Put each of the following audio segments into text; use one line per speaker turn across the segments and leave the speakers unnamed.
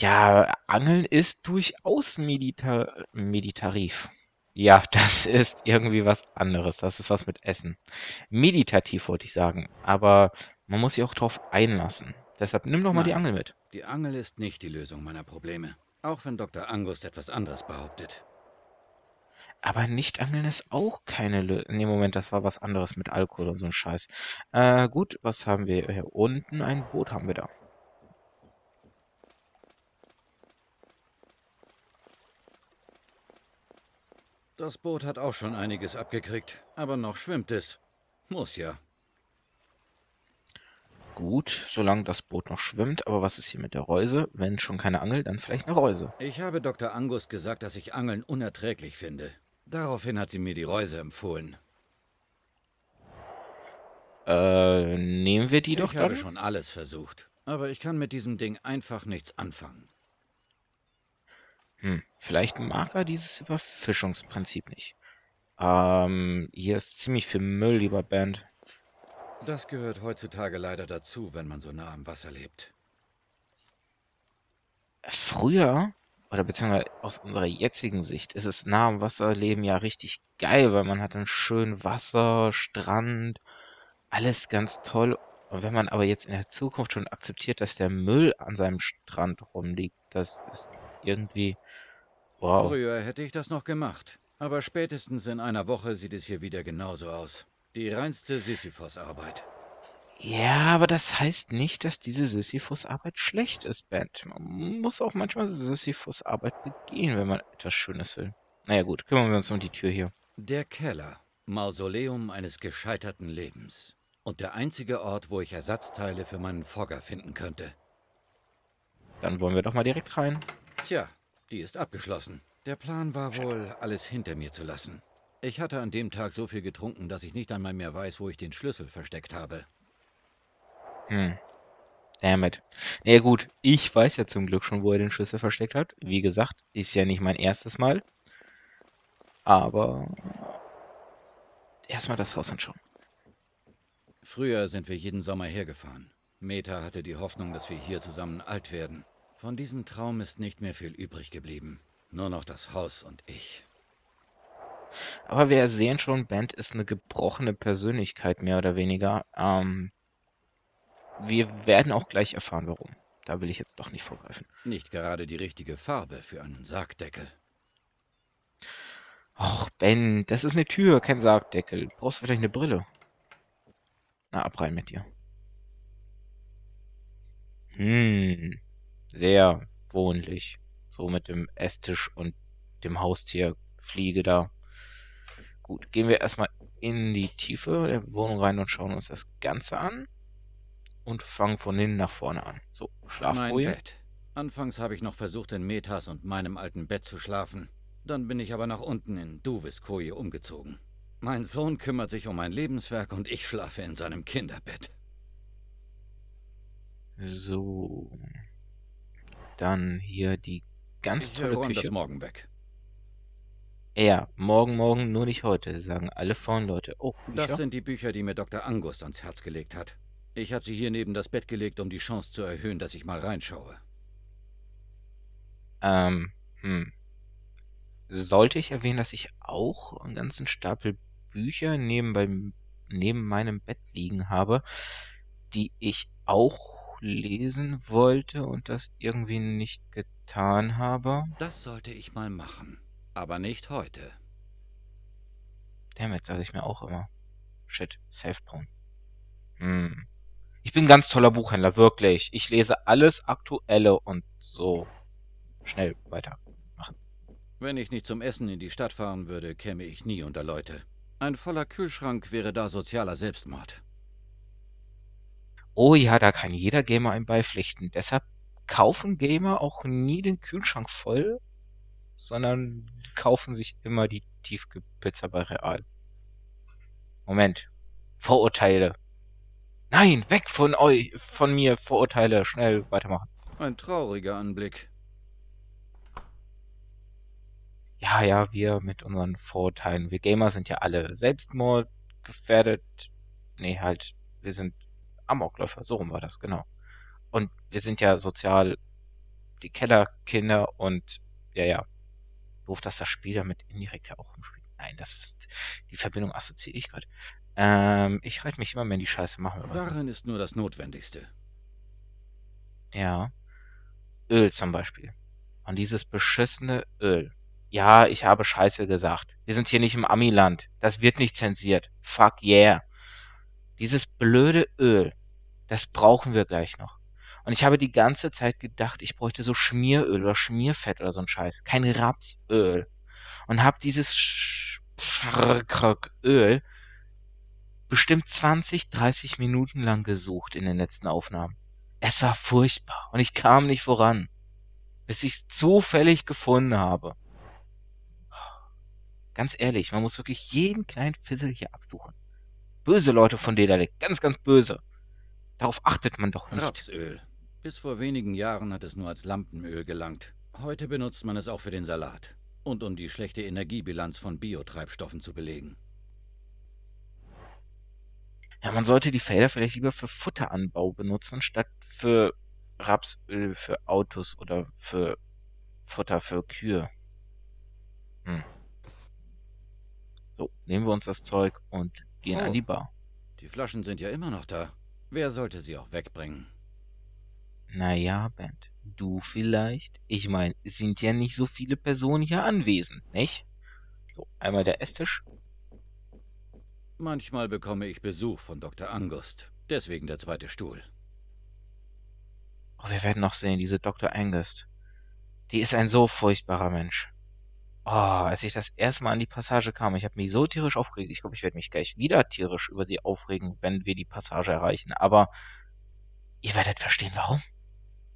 Ja, Angeln ist durchaus medita meditativ. Ja, das ist irgendwie was anderes. Das ist was mit Essen. Meditativ wollte ich sagen, aber man muss sich auch drauf einlassen. Deshalb nimm doch mal die
Nein,
Angel mit.
die Angel ist nicht die Lösung meiner Probleme. Auch wenn Dr. Angust etwas anderes behauptet.
Aber Nicht-Angeln ist auch keine Lö Ne, Moment, das war was anderes mit Alkohol und so 'n Scheiß. Äh, gut, was haben wir hier unten? Ein Boot haben wir da.
Das Boot hat auch schon einiges abgekriegt, aber noch schwimmt es. Muss ja.
Gut, solange das Boot noch schwimmt. Aber was ist hier mit der Reuse? Wenn schon keine Angel, dann vielleicht eine Reuse.
Ich habe Dr. Angus gesagt, dass ich Angeln unerträglich finde. Daraufhin hat sie mir die Reuse empfohlen.
Äh, nehmen wir die doch
ich habe
dann?
schon alles versucht, aber ich kann mit diesem Ding einfach nichts anfangen.
Hm, vielleicht mag er dieses Überfischungsprinzip nicht. Ähm, hier ist ziemlich viel Müll, lieber Band.
Das gehört heutzutage leider dazu, wenn man so nah am Wasser lebt.
Früher, oder beziehungsweise aus unserer jetzigen Sicht, ist es nah am Wasserleben ja richtig geil, weil man hat dann schön Wasser, Strand, alles ganz toll. Und wenn man aber jetzt in der Zukunft schon akzeptiert, dass der Müll an seinem Strand rumliegt, das ist irgendwie, wow.
Früher hätte ich das noch gemacht, aber spätestens in einer Woche sieht es hier wieder genauso aus. Die reinste Sisyphos-Arbeit.
Ja, aber das heißt nicht, dass diese Sisyphus-Arbeit schlecht ist, Band. Man muss auch manchmal Sisyphus-Arbeit begehen, wenn man etwas Schönes will. Naja gut, kümmern wir uns um die Tür hier.
Der Keller. Mausoleum eines gescheiterten Lebens. Und der einzige Ort, wo ich Ersatzteile für meinen Fogger finden könnte.
Dann wollen wir doch mal direkt rein.
Tja, die ist abgeschlossen. Der Plan war wohl, alles hinter mir zu lassen. Ich hatte an dem Tag so viel getrunken, dass ich nicht einmal mehr weiß, wo ich den Schlüssel versteckt habe.
Hm. Damit. Naja gut, ich weiß ja zum Glück schon, wo er den Schlüssel versteckt hat. Wie gesagt, ist ja nicht mein erstes Mal. Aber erstmal das Haus anschauen.
Früher sind wir jeden Sommer hergefahren. Meta hatte die Hoffnung, dass wir hier zusammen alt werden. Von diesem Traum ist nicht mehr viel übrig geblieben. Nur noch das Haus und ich.
Aber wir sehen schon, Band ist eine gebrochene Persönlichkeit, mehr oder weniger. Ähm, wir werden auch gleich erfahren, warum. Da will ich jetzt doch nicht vorgreifen.
Nicht gerade die richtige Farbe für einen Sargdeckel.
Och, Ben, das ist eine Tür, kein Sargdeckel. Brauchst du vielleicht eine Brille? Na, ab rein mit dir. Hm, sehr wohnlich. So mit dem Esstisch und dem Haustier Fliege da. Gut, gehen wir erstmal in die Tiefe der Wohnung rein und schauen uns das Ganze an. Und fangen von hinten nach vorne an. So,
Mein. Bett. Anfangs habe ich noch versucht, in Metas und meinem alten Bett zu schlafen. Dann bin ich aber nach unten in Duvis Koje umgezogen. Mein Sohn kümmert sich um mein Lebenswerk und ich schlafe in seinem Kinderbett.
So. Dann hier die ganz
ich
tolle
räume das
Küche.
morgen weg.
Ja, morgen, morgen, nur nicht heute, sagen alle Frauenleute. Oh,
Das
Bücher?
sind die Bücher, die mir Dr. Angust ans Herz gelegt hat. Ich habe sie hier neben das Bett gelegt, um die Chance zu erhöhen, dass ich mal reinschaue.
Ähm, hm. Sollte ich erwähnen, dass ich auch einen ganzen Stapel Bücher neben, beim, neben meinem Bett liegen habe, die ich auch lesen wollte und das irgendwie nicht getan habe?
Das sollte ich mal machen. Aber nicht heute.
Damit sage ich mir auch immer. Shit, Safe-Porn. Hm. Ich bin ein ganz toller Buchhändler, wirklich. Ich lese alles Aktuelle und so. Schnell weiter.
Wenn ich nicht zum Essen in die Stadt fahren würde, käme ich nie unter Leute. Ein voller Kühlschrank wäre da sozialer Selbstmord.
Oh ja, da kann jeder Gamer einem beipflichten. Deshalb kaufen Gamer auch nie den Kühlschrank voll, sondern kaufen sich immer die Tiefkühlpizza bei Real. Moment. Vorurteile. Nein, weg von euch, von mir, Vorurteile. Schnell weitermachen.
Ein trauriger Anblick.
Ja, ja, wir mit unseren Vorurteilen. Wir Gamer sind ja alle selbstmordgefährdet. Nee, halt, wir sind Amokläufer. So rum war das, genau. Und wir sind ja sozial die Kellerkinder und ja, ja. Doof, dass das Spiel damit indirekt ja auch umspielt. Nein, das ist die Verbindung assoziiere ich gerade. Ähm, ich reite mich immer mehr in die Scheiße. Machen wir was.
Darin ist nur das Notwendigste.
Ja. Öl zum Beispiel. Und dieses beschissene Öl. Ja, ich habe Scheiße gesagt. Wir sind hier nicht im Amiland. Das wird nicht zensiert. Fuck yeah. Dieses blöde Öl, das brauchen wir gleich noch. Und ich habe die ganze Zeit gedacht, ich bräuchte so Schmieröl oder Schmierfett oder so ein Scheiß. Kein Rapsöl. Und habe dieses Öl bestimmt 20, 30 Minuten lang gesucht in den letzten Aufnahmen. Es war furchtbar und ich kam nicht voran, bis ich es zufällig gefunden habe. Ganz ehrlich, man muss wirklich jeden kleinen Fissel hier absuchen. Böse Leute von Dedalek, ganz, ganz böse. Darauf achtet man doch nicht.
Rapsöl. Bis vor wenigen Jahren hat es nur als Lampenöl gelangt. Heute benutzt man es auch für den Salat. Und um die schlechte Energiebilanz von Biotreibstoffen zu belegen.
Ja, man sollte die Felder vielleicht lieber für Futteranbau benutzen, statt für Rapsöl für Autos oder für Futter für Kühe. Hm. So, nehmen wir uns das Zeug und gehen
Oh.
an die Bar.
Die Flaschen sind ja immer noch da. Wer sollte sie auch wegbringen?
Naja, Bent, du vielleicht? Ich meine, es sind ja nicht so viele Personen hier anwesend, nicht? So, einmal der Esstisch.
Manchmal bekomme ich Besuch von Dr. Angust. Deswegen der zweite Stuhl.
Oh, wir werden noch sehen, diese Dr. Angst. Die ist ein so furchtbarer Mensch. Oh, als ich das erste Mal an die Passage kam, ich habe mich so tierisch aufgeregt. Ich glaube, ich werde mich gleich wieder tierisch über sie aufregen, wenn wir die Passage erreichen. Aber ihr werdet verstehen, warum.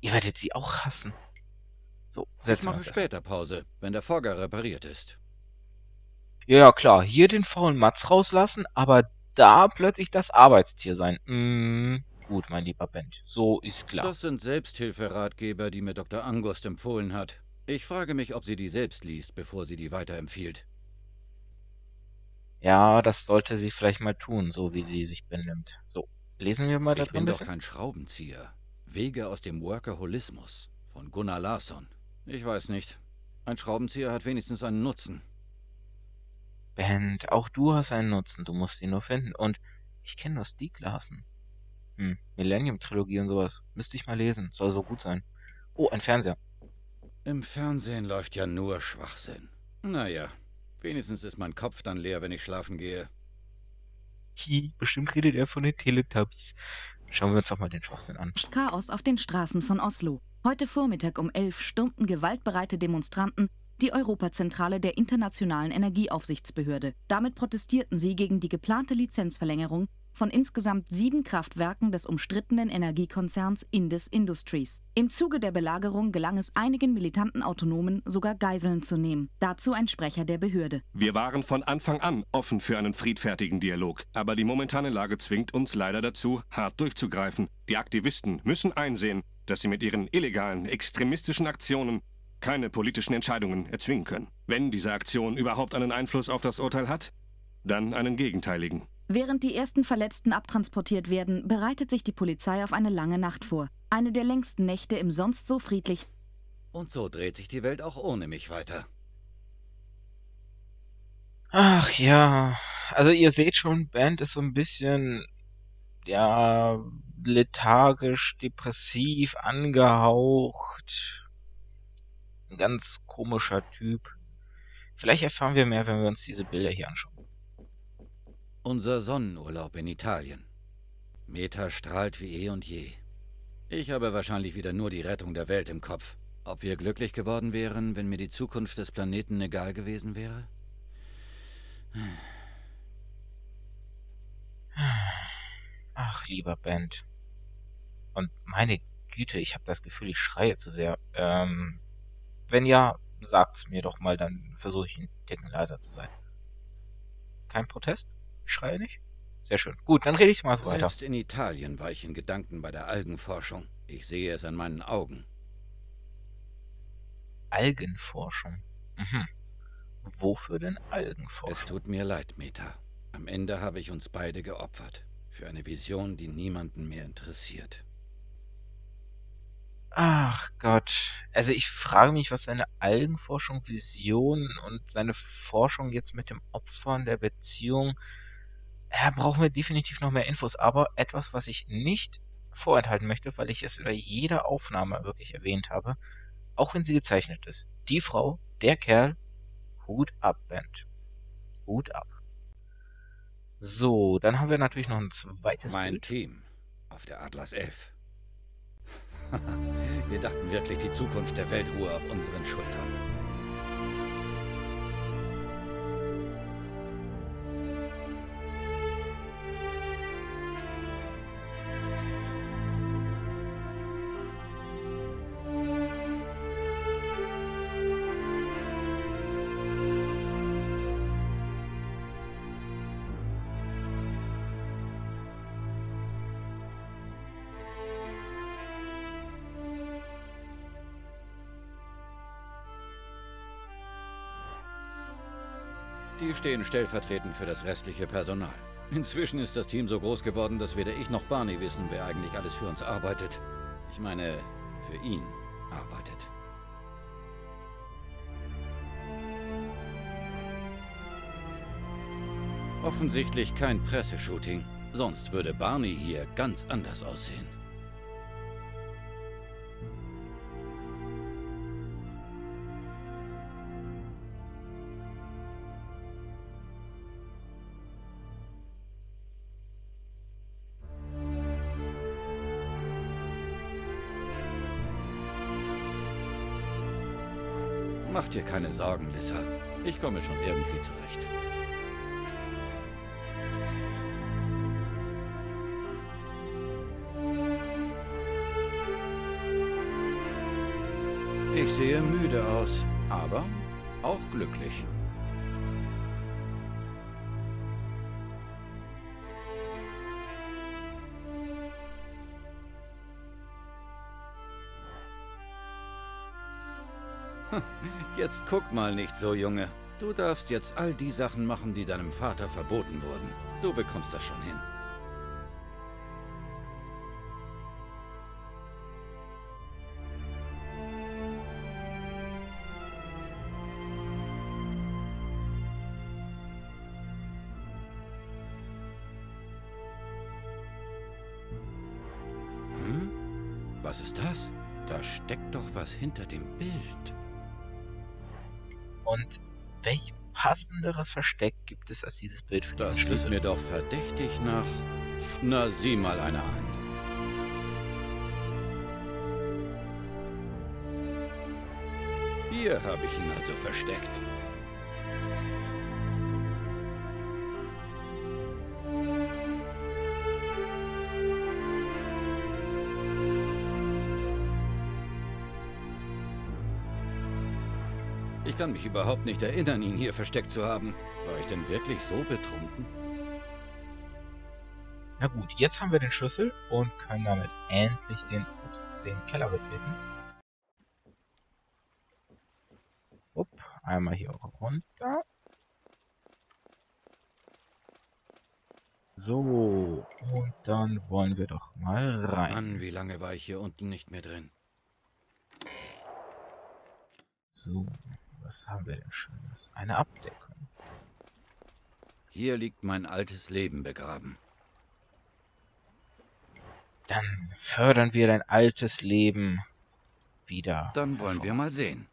Ihr werdet sie auch hassen. So,
Ich
setzen wir
mache
uns. erst-
später Pause, wenn der Fogger repariert ist.
Ja, ja, klar. Hier den faulen Matz rauslassen, aber da plötzlich das Arbeitstier sein. Mm, gut, mein lieber Bent. So ist klar.
Das sind Selbsthilferatgeber, die mir Dr. Angust empfohlen hat. Ich frage mich, ob sie die selbst liest, bevor sie die weiterempfiehlt.
Ja, das sollte sie vielleicht mal tun, so wie sie sich benimmt. So, lesen wir mal da
Ich bin doch kein Schraubenzieher. Wege aus dem Workaholismus von Gunnar Larsson. Ich weiß nicht. Ein Schraubenzieher hat wenigstens einen Nutzen.
Bent, auch du hast einen Nutzen, du musst ihn nur finden. Und ich kenne nur Stieg Larsen. Hm, Millennium-Trilogie und sowas. Müsste ich mal lesen, soll so gut sein. Oh, ein Fernseher.
Im Fernsehen läuft ja nur Schwachsinn. Naja, wenigstens ist mein Kopf dann leer, wenn ich schlafen gehe.
Hi, bestimmt redet er von den Teletubbies. Schauen wir uns doch mal den Schwachsinn an.
Chaos auf den Straßen von Oslo. Heute Vormittag um 11 stürmten gewaltbereite Demonstranten die Europazentrale der Internationalen Energieaufsichtsbehörde. Damit protestierten sie gegen die geplante Lizenzverlängerung von insgesamt sieben Kraftwerken des umstrittenen Energiekonzerns Indus Industries. Im Zuge der Belagerung gelang es einigen militanten Autonomen sogar Geiseln zu nehmen. Dazu ein Sprecher der Behörde.
Wir waren von Anfang an offen für einen friedfertigen Dialog, aber die momentane Lage zwingt uns leider dazu, hart durchzugreifen. Die Aktivisten müssen einsehen, dass sie mit ihren illegalen, extremistischen Aktionen keine politischen Entscheidungen erzwingen können. Wenn diese Aktion überhaupt einen Einfluss auf das Urteil hat, dann einen gegenteiligen.
Während die ersten Verletzten abtransportiert werden, bereitet sich die Polizei auf eine lange Nacht vor. Eine der längsten Nächte im sonst so friedlich
Und so dreht sich die Welt auch ohne mich weiter.
Ach ja, also ihr seht schon, Band ist so ein bisschen, ja, lethargisch, depressiv, angehaucht. Ein ganz komischer Typ. Vielleicht erfahren wir mehr, wenn wir uns diese Bilder hier anschauen.
Unser Sonnenurlaub in Italien. Meta strahlt wie eh und je. Ich habe wahrscheinlich wieder nur die Rettung der Welt im Kopf. Ob wir glücklich geworden wären, wenn mir die Zukunft des Planeten egal gewesen wäre?
Ach, lieber Band. Und meine Güte, ich habe das Gefühl, ich schreie zu sehr. Ähm, wenn ja, sagt's mir doch mal, dann versuche ich einen Ticken leiser zu sein. Kein Protest? Ich schreie nicht? Sehr schön. Gut, dann rede ich mal so weiter.
Selbst in Italien war ich in Gedanken bei der Algenforschung. Ich sehe es an meinen Augen.
Algenforschung. Mhm. Wofür denn
Es
Algenforschung?
tut mir leid, Meta. Am Ende habe ich uns beide geopfert. Für eine Vision, die niemanden mehr interessiert.
Ach Gott. Also ich frage mich, was seine Algenforschung, Vision und seine Forschung jetzt mit dem Opfern der Beziehung. Ja, brauchen wir definitiv noch mehr Infos, aber etwas, was ich nicht vorenthalten möchte, weil ich es bei jeder Aufnahme wirklich erwähnt habe, auch wenn sie gezeichnet ist. Die Frau, der Kerl, Hut ab, Band. Hut ab. So, dann haben wir natürlich noch ein zweites
Mein
Bild.
Team auf der Atlas 11. Wir dachten wirklich, die Zukunft der Welt ruhe auf unseren Schultern. Die stehen stellvertretend für das restliche Personal. Inzwischen ist das Team so groß geworden, dass weder ich noch Barney wissen, wer eigentlich alles für uns arbeitet. Ich meine, für ihn arbeitet. Offensichtlich kein Presseshooting. Sonst würde Barney hier ganz anders aussehen. Mach dir keine Sorgen, Lissa. Ich komme schon irgendwie zurecht. Ich sehe müde aus, aber auch glücklich. Jetzt guck mal nicht so, Junge. Du darfst jetzt all die Sachen machen, die deinem Vater verboten wurden. Du bekommst das schon hin. Hm? Was ist das? Da steckt doch was hinter dem Bild.
Und welch passenderes Versteck gibt es als dieses Bild für
Das
diesen
sieht
Schlüssel?
mir doch verdächtig nach... Na, sieh mal einer an. Hier habe ich ihn also versteckt. Kann mich überhaupt nicht erinnern, ihn hier versteckt zu haben. War ich denn wirklich so betrunken?
Na gut, jetzt haben wir den Schlüssel und können damit endlich den, ups, den Keller betreten. Upp, einmal hier runter. So, und dann wollen wir doch mal rein.
Mann, wie lange war ich hier unten nicht mehr drin?
So, was haben wir denn Schönes? Eine Abdeckung.
Hier liegt mein altes Leben begraben.
Dann fördern wir dein altes Leben wieder.
Dann wollen wir
hervor.
mal sehen.